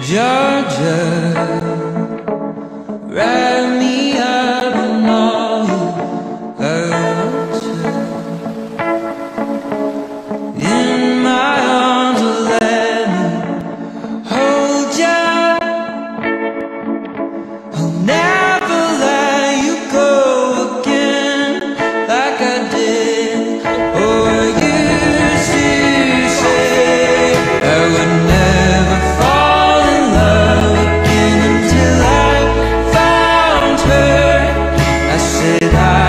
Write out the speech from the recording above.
Georgia, wrap me up in all your. In my arms, let me hold you. I'll never. Again